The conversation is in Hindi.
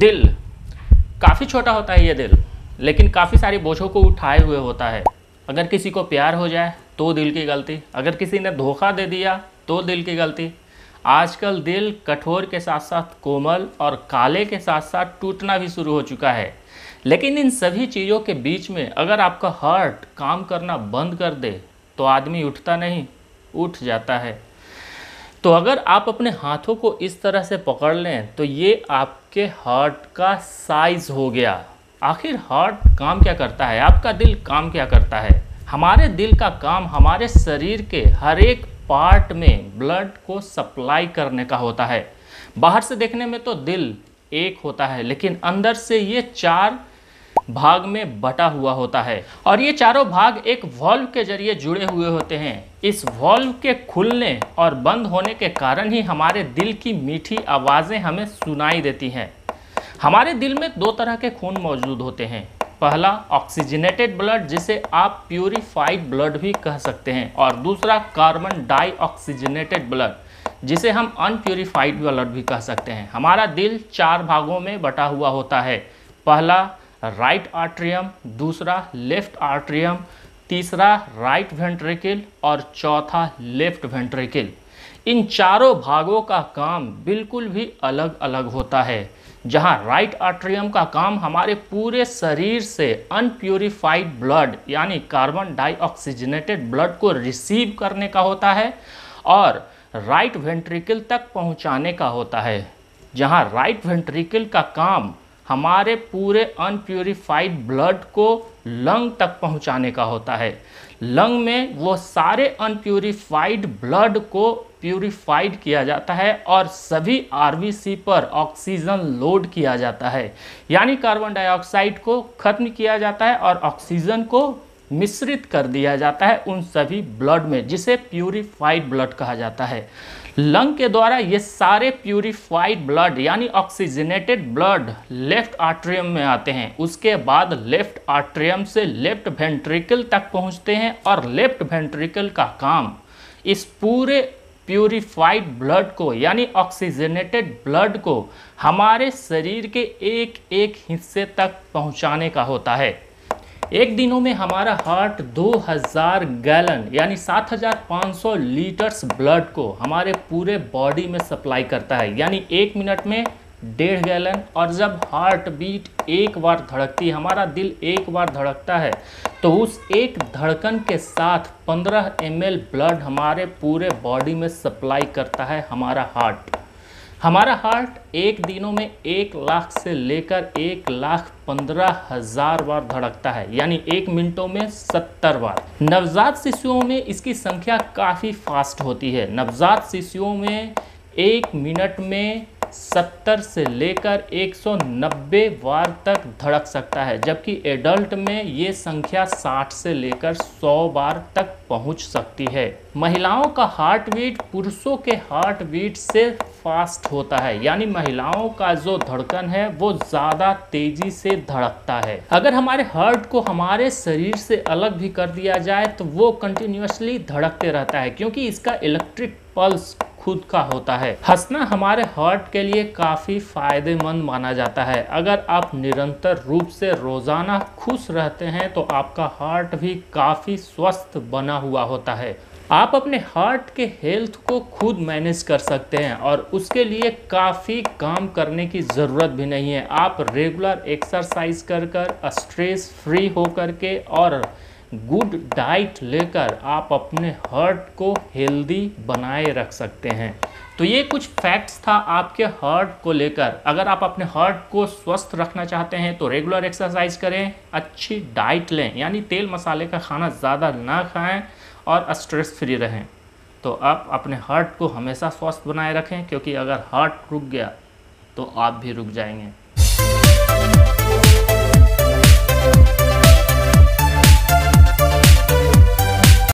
दिल। काफ़ी छोटा होता है ये दिल, लेकिन काफ़ी सारी बोझों को उठाए हुए होता है। अगर किसी को प्यार हो जाए तो दिल की गलती। अगर किसी ने धोखा दे दिया तो दिल की गलती। आजकल दिल कठोर के साथ साथ कोमल और काले के साथ साथ टूटना भी शुरू हो चुका है। लेकिन इन सभी चीज़ों के बीच में अगर आपका हार्ट काम करना बंद कर दे तो आदमी उठता नहीं, उठ जाता है। तो अगर आप अपने हाथों को इस तरह से पकड़ लें तो ये आपके हार्ट का साइज़ हो गया। आखिर हार्ट काम क्या करता है? आपका दिल काम क्या करता है? हमारे दिल का काम हमारे शरीर के हर एक पार्ट में ब्लड को सप्लाई करने का होता है। बाहर से देखने में तो दिल एक होता है, लेकिन अंदर से ये चार भाग में बटा हुआ होता है। और ये चारों भाग एक वॉल्व के ज़रिए जुड़े हुए होते हैं। इस वॉल्व के खुलने और बंद होने के कारण ही हमारे दिल की मीठी आवाज़ें हमें सुनाई देती हैं। हमारे दिल में दो तरह के खून मौजूद होते हैं। पहला ऑक्सीजनेटेड ब्लड जिसे आप प्यूरिफाइड ब्लड भी कह सकते हैं। और दूसरा कार्बन डाइऑक्सीजनेटेड ब्लड जिसे हम अनप्यूरिफाइड ब्लड भी कह सकते हैं। हमारा दिल चार भागों में बटा हुआ होता है। पहला राइट आर्ट्रियम दूसरा लेफ़्ट आर्ट्रियम तीसरा राइट वेंट्रिकल और चौथा लेफ़्ट वेंट्रिकल। इन चारों भागों का काम बिल्कुल भी अलग अलग होता है। जहाँ राइट आर्ट्रियम का काम हमारे पूरे शरीर से अनप्यूरिफाइड ब्लड यानी कार्बन डाइऑक्सीजनेटेड ब्लड को रिसीव करने का होता है और राइट वेंट्रिकल तक पहुँचाने का होता है। जहाँ राइट वेंट्रिकल का काम हमारे पूरे अनप्योरीफाइड ब्लड को लंग तक पहुँचाने का होता है। लंग में वो सारे अनप्योरीफाइड ब्लड को प्यूरिफाइड किया जाता है और सभी आरबीसी पर ऑक्सीजन लोड किया जाता है। यानी कार्बन डाइऑक्साइड को खत्म किया जाता है और ऑक्सीजन को मिश्रित कर दिया जाता है उन सभी ब्लड में, जिसे प्यूरिफाइड ब्लड कहा जाता है। लंग के द्वारा ये सारे प्यूरिफाइड ब्लड, यानी ऑक्सीजनेटेड ब्लड, लेफ़्ट आर्ट्रियम में आते हैं। उसके बाद लेफ़्ट आर्ट्रियम से लेफ़्ट वेंट्रिकल तक पहुँचते हैं और लेफ़्ट वेंट्रिकल का काम इस पूरे प्यूरिफाइड ब्लड को, यानी ऑक्सीजनेटेड ब्लड को, हमारे शरीर के एक एक हिस्से तक पहुँचाने का होता है। एक दिनों में हमारा हार्ट 2000 गैलन, यानी 7500 लीटर्स ब्लड को हमारे पूरे बॉडी में सप्लाई करता है। यानी एक मिनट में डेढ़ गैलन, और जब हार्ट बीट एक बार धड़कती है हमारा दिल एक बार धड़कता है तो उस एक धड़कन के साथ 15 एम ब्लड हमारे पूरे बॉडी में सप्लाई करता है हमारा हार्ट। हमारा हार्ट एक दिनों में एक लाख से लेकर एक लाख पंद्रह हज़ार बार धड़कता है, यानी एक मिनटों में सत्तर बार। नवजात शिशुओं में इसकी संख्या काफ़ी फास्ट होती है। नवजात शिशुओं में एक मिनट में 70 से लेकर 190 बार तक धड़क सकता है, जबकि एडल्ट में ये संख्या 60 से लेकर 100 बार तक पहुँच सकती है। महिलाओं का हार्ट बीट पुरुषों के हार्ट बीट से फास्ट होता है, यानी महिलाओं का जो धड़कन है वो ज़्यादा तेज़ी से धड़कता है। अगर हमारे हार्ट को हमारे शरीर से अलग भी कर दिया जाए तो वो कंटिन्यूसली धड़कते रहता है, क्योंकि इसका इलेक्ट्रिक पल्स खुद का होता है। हंसना हमारे हार्ट के लिए काफ़ी फ़ायदेमंद माना जाता है। अगर आप निरंतर रूप से रोज़ाना खुश रहते हैं तो आपका हार्ट भी काफ़ी स्वस्थ बना हुआ होता है। आप अपने हार्ट के हेल्थ को खुद मैनेज कर सकते हैं और उसके लिए काफ़ी काम करने की ज़रूरत भी नहीं है। आप रेगुलर एक्सरसाइज कर कर स्ट्रेस फ्री हो कर के और गुड डाइट लेकर आप अपने हार्ट को हेल्दी बनाए रख सकते हैं। तो ये कुछ फैक्ट्स था आपके हार्ट को लेकर। अगर आप अपने हार्ट को स्वस्थ रखना चाहते हैं तो रेगुलर एक्सरसाइज करें, अच्छी डाइट लें, यानी तेल मसाले का खाना ज़्यादा ना खाएँ और स्ट्रेस फ्री रहें। तो आप अपने हार्ट को हमेशा स्वस्थ बनाए रखें, क्योंकि अगर हार्ट रुक गया तो आप भी रुक जाएँगे।